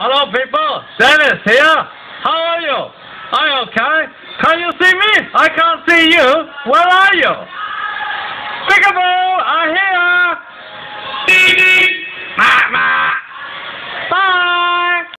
Hello, people. Denis here. How are you? Are you okay? Can you see me? I can't see you. Where are you? Pick up